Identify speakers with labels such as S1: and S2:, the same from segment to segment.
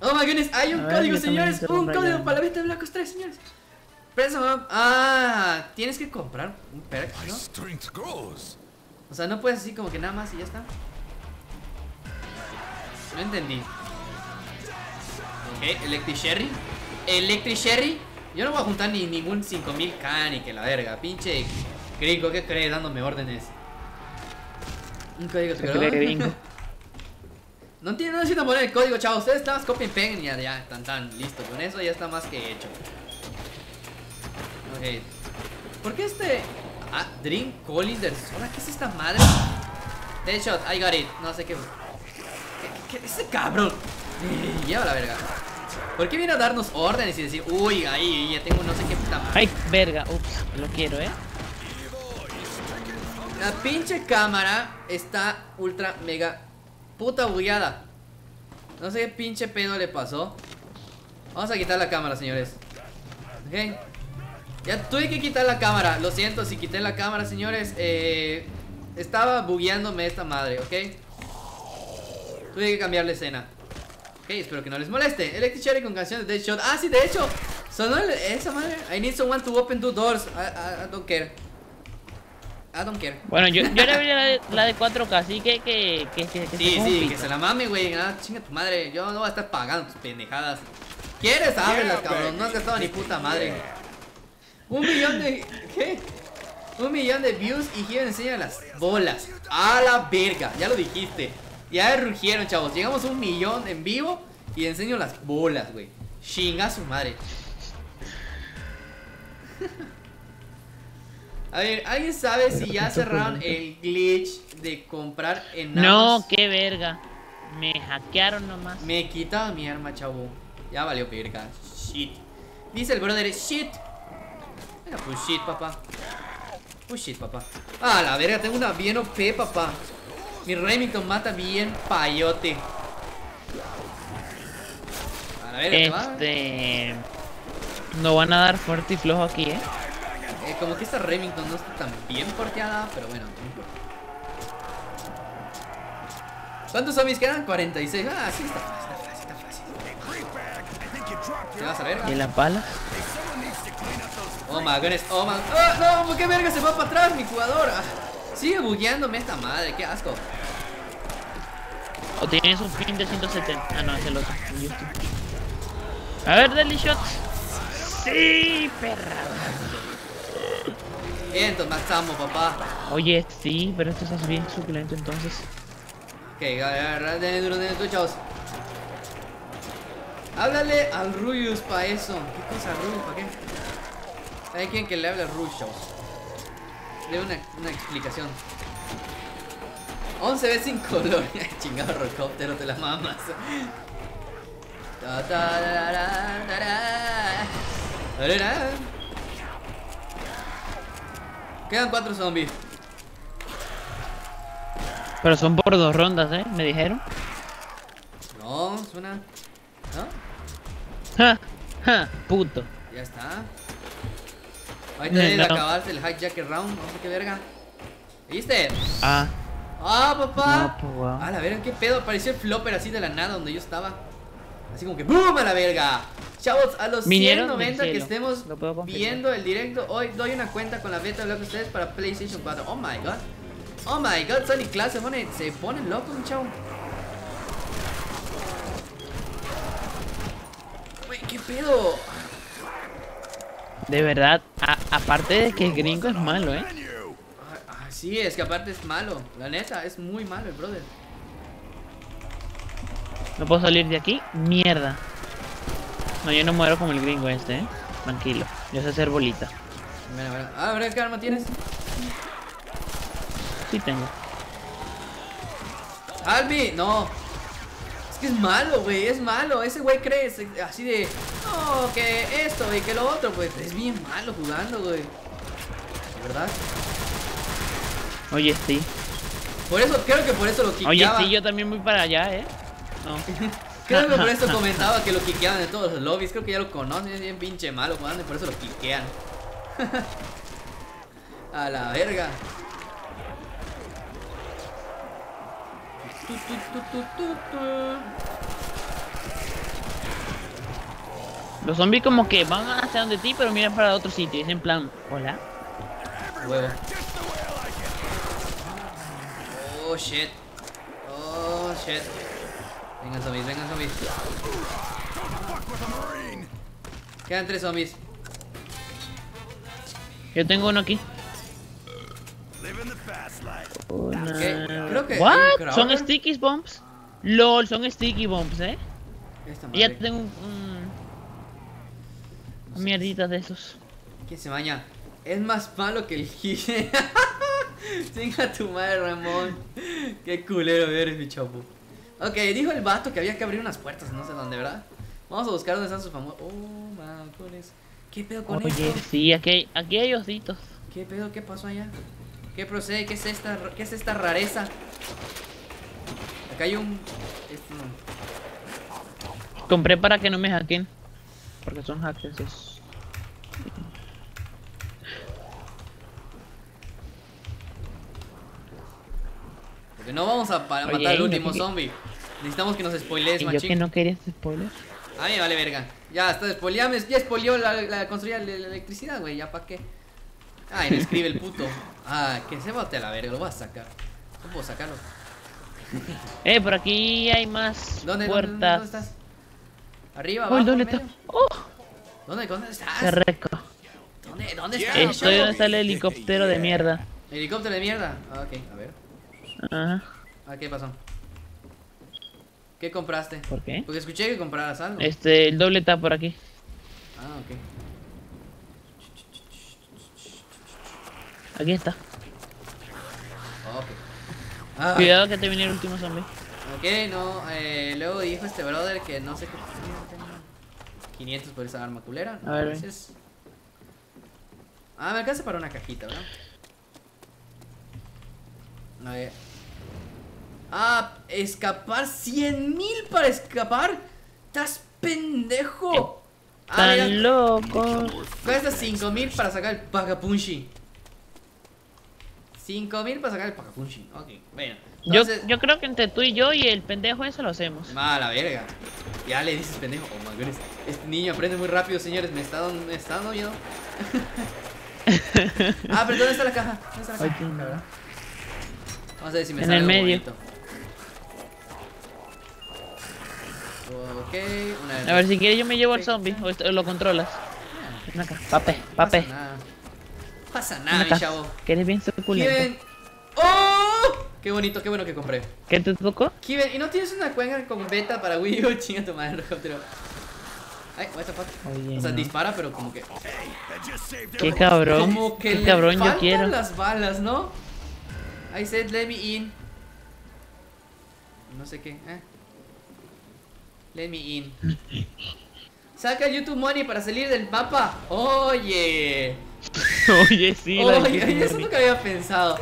S1: Oh my goodness, hay un
S2: ver,
S1: código, señores. Un código para la venta de Black Ops 3, señores. Up. Ah, tienes que comprar un perk, ¿no? O sea, no puedes así como que nada más y ya está. No entendí. Ok, Electric Sherry. Electric Sherry. Yo no voy a juntar ni ningún 5000k ni que la verga. Pinche gringo, ¿qué crees? Dándome órdenes. Un código
S2: Se
S1: secreto. No, tiene, no necesitan poner el código, chavos. Ustedes están más copien peguen y ya, ya están tan listos. Con eso ya está más que hecho. Ok. ¿Por qué este. Ah, Dream Collinders. ¿Ahora qué es esta madre? Deadshot, I got it. No sé qué. ¿Qué, qué- ese cabrón? Eh, Lleva la verga. ¿Por qué viene a darnos órdenes y decir, uy, ahí ya tengo no sé qué puta madre?
S2: Ay, verga. Ups, lo quiero, ¿eh?
S1: La pinche cámara está ultra mega puta bugueada. No sé qué pinche pedo le pasó. Vamos a quitar la cámara, señores. Ok. Ya tuve que quitar la cámara. Lo siento si quité la cámara, señores. Eh, estaba bugueándome esta madre, ¿ok? Tuve que cambiar la escena. Ok, espero que no les moleste. Electric Cherry con canción de Deadshot. Ah, sí, de hecho. Sonó esa madre. I need someone to open two doors. I- I don't care. I don't care.
S2: Bueno, yo, yo le vería la de, la de 4K, así que que, que, que, que se
S1: Sí, sí, que se la mame, güey. Ah, chinga tu madre. Yo no voy a estar pagando tus pendejadas. ¿Quieres? Ábrela, cabrón. No has gastado ni puta madre. Un millón de. ¿Qué? Un millón de views y Gio enseña las bolas. A la verga. Ya lo dijiste. Ya rugieron, chavos. Llegamos a un millón en vivo y enseño las bolas, güey. Chinga su madre. A ver, ¿alguien sabe si ya cerraron el glitch de comprar en
S2: No, qué verga. Me hackearon nomás.
S1: Me quita mi arma, chavo. Ya valió verga. Shit. Dice el brother, shit. Venga, pues shit, papá. Pues shit, papá. Ah, la verga, tengo una bien OP, papá. Mi Remington mata bien payote. A la verga, ¿te va?
S2: Este. No van a dar fuerte y flojo aquí, ¿eh?
S1: Eh, como que esta Remington no está tan bien porteada, pero bueno, no importa. ¿Cuántos zombies quedan? 46. Ah, sí, está fácil, está fácil, está fácil. ¿Te vas a ver?
S2: ¿Y la pala?
S1: Oh my goodness, oh my... ¡Ah, no! ¿Por qué verga se va para atrás mi jugador? Ah, sigue bugueándome esta madre, qué asco.
S2: ¿O tienes un pin de 170? Ah, no, es el otro. A ver, Deli Shot. Sí, perra.
S1: Bien, entonces maxamos, papá.
S2: Oye, sí, pero esto es bien suculento entonces.
S1: Ok, agarra, denle duro, denle duro, chavos. Háblale al Rubius para eso. ¿Qué cosa, Rubius? ¿Para qué? Hay quien que le hable al Rubius, chavos. Dé una, una explicación. 11 veces sin color. Chingado rocóptero, te la mamas. Quedan cuatro zombies.
S2: Pero son por dos rondas, ¿eh? Me dijeron.
S1: No, suena. ¿No?
S2: Ja, ja, puto.
S1: Ya está. Debe de
S2: No.
S1: acabarse el hijacker round, no sé qué verga. ¿Viste?
S2: Ah,
S1: ¡Ah, papá!
S2: No, pues, wow.
S1: A la verga, qué pedo. Apareció el flopper así de la nada donde yo estaba. Así como que ¡BOOM! a la verga. Chavos, a los
S2: Vinieron
S1: 190
S2: del
S1: que estemos viendo el directo, hoy doy una cuenta con la beta de Ops 3 para PlayStation 4. Oh my god. Oh my god, Sonic Class se pone, se pone loco, mi chavo. Güey, qué pedo.
S2: de verdad. a- aparte de que el gringo es malo, ¿eh?
S1: Ah, ah, sí, es que aparte es malo. La neta, es muy malo el brother.
S2: No puedo salir de aquí. Mierda. No, yo no muero como el gringo este, ¿eh? Tranquilo. Yo sé hacer bolita.
S1: Bueno, bueno. Ah, ¿verdad qué arma tienes?
S2: Sí tengo.
S1: Albi, no. Es que es malo, güey, es malo. Ese güey cree así de, no, que esto y que lo otro, pues es bien malo jugando, güey. ¿Verdad?
S2: Oye, sí.
S1: Por eso, creo que por eso lo
S2: Oye,
S1: quiqueaba.
S2: sí, yo también voy para allá, ¿eh? No.
S1: Creo que por eso comentaba que lo quiqueaban en todos los lobbies. Creo que ya lo conocen, es bien pinche malo jugando y por eso lo quiquean. A la verga.
S2: Los zombies como que van hacia donde ti, pero miran para otro sitio. Es en plan, hola.
S1: Huevo. Oh shit. Oh shit. Vengan zombies, vengan zombies. Quedan tres zombies.
S2: Yo tengo uno aquí.
S1: Ok, Creo que. hay un
S2: What? Son sticky bombs. LOL, son sticky bombs, eh. Y ya tengo un, un- mierditas de esos.
S1: ¿Quién se baña? Es más malo que el gine. Chinga tu madre, Ramón. Qué culero eres, mi chapo. Ok, dijo el vato que había que abrir unas puertas, no sé dónde, ¿verdad? Vamos a buscar dónde están sus famosos. Oh, macones. ¿Qué pedo con
S2: Oye,
S1: esto?
S2: sí, aquí hay, aquí hay ositos.
S1: ¿Qué pedo? ¿Qué pasó allá? ¿Qué procede? ¿Qué es esta, qué es esta rareza? Acá hay un... Esto no.
S2: Compré para que no me hackeen. Porque son hackers.
S1: Porque no vamos a para
S2: Oye,
S1: matar al último zombie. Necesitamos que nos spoilees,
S2: Y yo
S1: machín.
S2: que no quería spoiler.
S1: A mí me vale verga. Ya está spoileado, ya spoileó la, la construida de la electricidad, güey. ¿Ya pa' qué? Ay, no escribe el puto. Ah, que se bote a la verga, lo voy a sacar. ¿Cómo puedo sacarlo?
S2: Eh, por aquí hay más
S1: ¿Dónde, dónde,
S2: puertas.
S1: dónde, dónde estás? ¿Arriba, abajo, en
S2: está. Oh,
S1: ¿Dónde, dónde
S2: qué
S1: estás?
S2: rico.
S1: ¿Dónde, dónde estás?
S2: Estoy donde está el helicóptero de mierda.
S1: Helicóptero de mierda. Ah, ok, a ver.
S2: Ajá.
S1: Ah, ¿qué pasó? ¿Qué compraste?
S2: ¿Por qué?
S1: Porque escuché que compraras algo.
S2: Este, el doble está por aquí.
S1: Ah, ok.
S2: Aquí está.
S1: Ok. Ah,
S2: Cuidado que te viene el último zombie.
S1: Ok, no, eh, luego dijo este brother que no sé qué. 500 por esa arma culera. No,
S2: A ver,
S1: gracias. Ah, me alcanza para una cajita, ¿verdad? A ver. Ah, escapar 100 mil para escapar. ¿Estás pendejo? Ah,
S2: Tan
S1: mira,
S2: locos.
S1: cuesta 5 mil para sacar el Pagapunchi. 5 mil para sacar el Pagapunchi. Ok, bueno.
S2: Yo,
S1: Entonces,
S2: yo creo que entre tú y yo y el pendejo eso lo hacemos.
S1: Mala verga. Ya le dices pendejo. Oh my goodness. Este niño aprende muy rápido, señores. Me está dando, me está dando miedo. ah, pero ¿dónde está la caja? ¿Dónde está la caja? Vamos a ver si me
S2: En
S1: sale
S2: el medio.
S1: bonito. Ok, una vez.
S2: A ver, si quieres yo me llevo al zombie o esto- lo controlas. Ven acá, pape,
S1: No
S2: pape.
S1: pasa nada. No pasa nada, mi chavo.
S2: Que eres bien suculento.
S1: Kiven. ¡Oh! Qué bonito, qué bueno que compré.
S2: ¿Qué te tocó?
S1: Kiven, ¿y no tienes una cuenca con beta para Wii U? Chinga tu madre, helicóptero. Ay, what the fuck.
S2: Oye,
S1: O sea,
S2: no.
S1: dispara, pero como que.
S2: Qué cabrón.
S1: Como que
S2: Qué
S1: le
S2: cabrón yo quiero.
S1: las balas, ¿no? I said let me in. No sé qué, eh. Let me in. Saca YouTube Money para salir del mapa. Oye.
S2: Oye, sí, la
S1: Oye, eso nunca había pensado.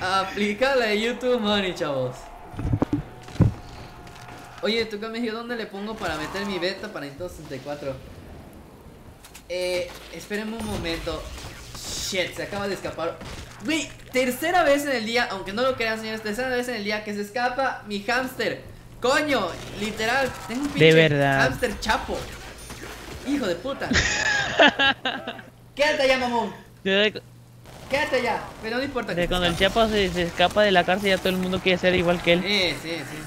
S1: Aplica la de YouTube Money, chavos. Oye, tú me dijo dónde le pongo para meter mi beta para Nintendo 64. Eh, espérenme un momento. Shit, se acaba de escapar. Güey, tercera vez en el día, aunque no lo crean, señores, tercera vez en el día que se escapa mi hámster. Coño, literal, tengo un pinche
S2: verdad.
S1: hámster chapo. Hijo de puta. Quédate allá, mamón.
S2: De-
S1: Quédate allá. Pero no importa.
S2: de
S1: que
S2: cuando el. Chapo se, se escapa de la cárcel ya todo el mundo quiere ser igual que él.
S1: Sí, sí, sí.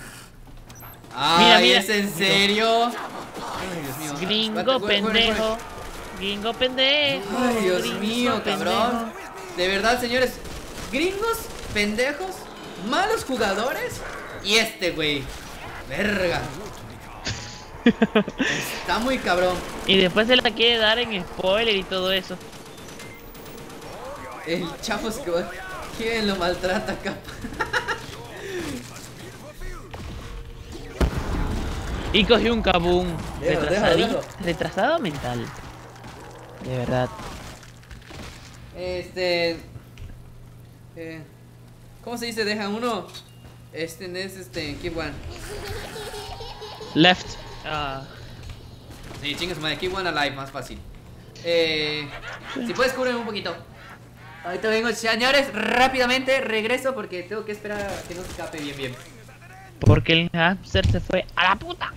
S1: Ay,
S2: mira.
S1: ¿es en serio? Ay, Dios mío.
S2: Gringo pendejo. Gringo pendejo.
S1: Ay, Dios
S2: gringo
S1: mío, cabrón. De verdad, señores. Gringos, pendejos, malos jugadores. Y este, güey. Verga. Está muy cabrón.
S2: Y después se la quiere dar en spoiler y todo eso.
S1: El chapo es que ¿Quién lo maltrata, capa?
S2: Y cogió un
S1: déjalo.
S2: Retrasado mental. De verdad.
S1: Este. Eh, ¿Cómo se dice? Deja uno. Este es este. Keep one.
S2: Left. Ah.
S1: Sí, chingas madre. Keep one alive, más fácil. Eh, si puedes cubrirme un poquito. Ahorita vengo, señores, rápidamente regreso porque tengo que esperar a que no se escape bien, bien.
S2: Porque el hamster se fue a la puta.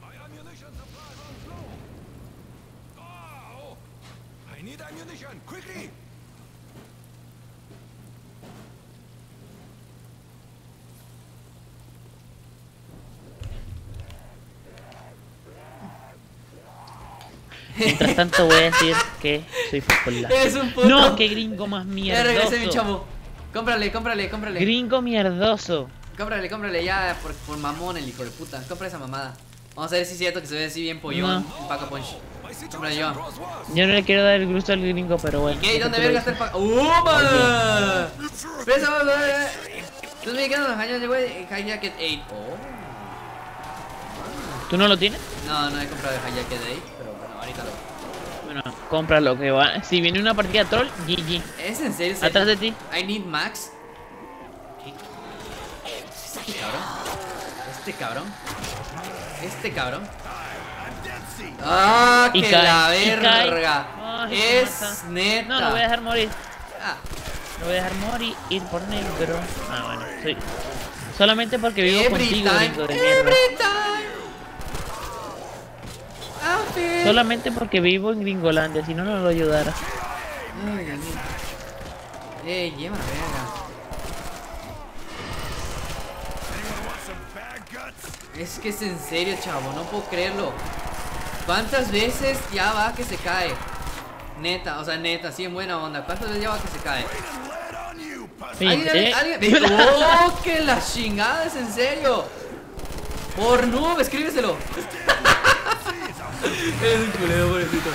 S3: My ammunition supply runs low. Oh, Ammunition quickly.
S2: Mientras tanto voy a decir que soy popular.
S1: Eres un puto.
S2: No, que gringo más
S1: Ya regresé, mi
S2: mierdoso.
S1: chavo. Cómprale, cómprale, cómprale.
S2: Gringo mierdoso.
S1: Cómprale, cómprale, ya por, por mamón el hijo de puta. Compra esa mamada. Vamos a ver si es cierto que se ve así bien pollón
S2: No.
S1: el Paco Punch. Yo.
S2: no le quiero dar el gusto al gringo, pero bueno.
S1: ¿Qué? ¿Y dónde
S2: Tú lo
S1: verga está el. Paco? ¡Uma! Presa, vamos a ver. Tú me quedas los años de güey. High Jacket 8. Oh.
S2: ¿Tú no lo tienes?
S1: No, no he comprado el High Jacket 8, pero bueno, ahorita lo.
S2: Bueno, cómpralo que va. Si viene una partida troll, GG.
S1: ¿Es en serio?
S2: Atrás de ti.
S1: I need Max. ¿Qué? Este cabrón. Este cabrón. Este cabrón. Ah,
S2: Y
S1: que
S2: cae,
S1: la verga.
S2: Ay,
S1: es neta.
S2: No, lo voy a dejar morir.
S1: Ah,
S2: Lo voy a dejar morir, ir por negro. Ah, bueno, soy. Solamente porque vivo
S1: every
S2: contigo,
S1: time.
S2: gringo de mierda.
S1: Time. Feel-
S2: Solamente porque vivo en Gringolandia, si no, no lo ayudara.
S1: Mío. Ey, lleva verga. Es que es en serio, chavo, no puedo creerlo. ¿Cuántas veces ya va que se cae? Neta, o sea, neta, sí, en buena onda. ¿Cuántas veces ya va que se cae? ¿Alguien,
S2: eh,
S1: alguien- ¡Oh, que la chingada! ¿Es en serio? Por noob, escríbeselo. Eres un culero, pobrecito.